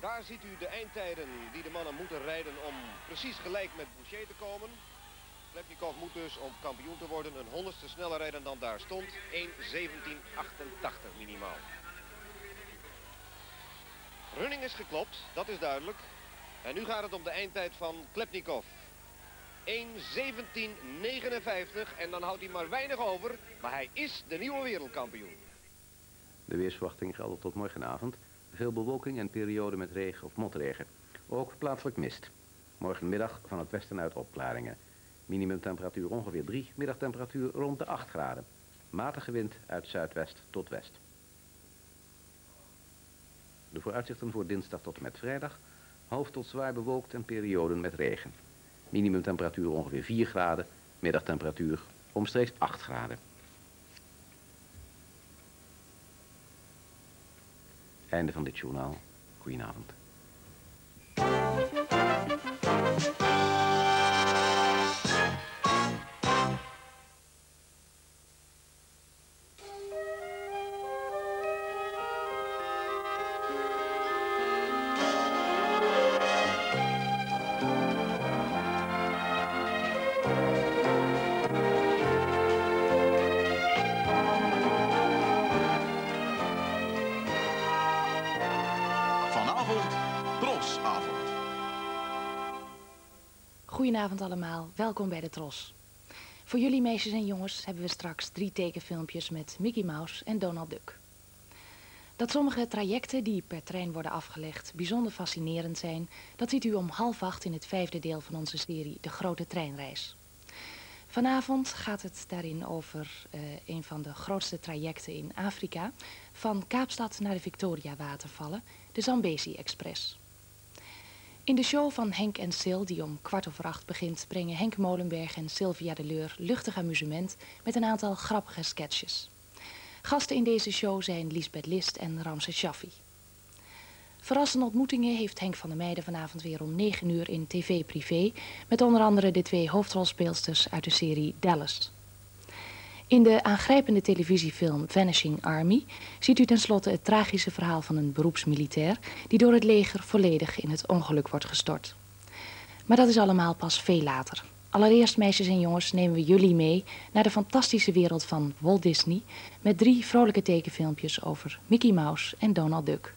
Daar ziet u de eindtijden die de mannen moeten rijden om precies gelijk met Boucher te komen. Klepnikov moet dus om kampioen te worden een honderdste sneller rijden dan daar stond. 1.17.88 minimaal. Running is geklopt, dat is duidelijk. En nu gaat het om de eindtijd van Klepnikov. 1.17.59 en dan houdt hij maar weinig over. Maar hij is de nieuwe wereldkampioen. De weersverwachting geldt tot morgenavond. Veel bewolking en periode met regen of motregen. Ook plaatselijk mist. Morgenmiddag van het westen uit opklaringen. Minimumtemperatuur ongeveer 3, middagtemperatuur rond de 8 graden. Matige wind uit zuidwest tot west. De vooruitzichten voor dinsdag tot en met vrijdag. Half tot zwaar bewolkt en perioden met regen. Minimumtemperatuur ongeveer 4 graden. Middagtemperatuur omstreeks 8 graden. Einde van dit journaal. Goedenavond. Trosavond. Goedenavond allemaal, welkom bij de Tros. Voor jullie meisjes en jongens hebben we straks drie tekenfilmpjes met Mickey Mouse en Donald Duck. Dat sommige trajecten die per trein worden afgelegd bijzonder fascinerend zijn, dat ziet u om half acht in het vijfde deel van onze serie De Grote Treinreis. Vanavond gaat het daarin over eh, een van de grootste trajecten in Afrika, van Kaapstad naar de Victoria-watervallen, de Zambezi Express. In de show van Henk en Sil, die om kwart over acht begint, brengen Henk Molenberg en Sylvia de Leur luchtig amusement met een aantal grappige sketches. Gasten in deze show zijn Lisbeth List en Ramse Shaffi. Verrassende ontmoetingen heeft Henk van der Meijden vanavond weer om 9 uur in TV Privé, met onder andere de twee hoofdrolspeelsters uit de serie Dallas. In de aangrijpende televisiefilm Vanishing Army ziet u tenslotte het tragische verhaal van een beroepsmilitair die door het leger volledig in het ongeluk wordt gestort. Maar dat is allemaal pas veel later. Allereerst, meisjes en jongens, nemen we jullie mee naar de fantastische wereld van Walt Disney met drie vrolijke tekenfilmpjes over Mickey Mouse en Donald Duck.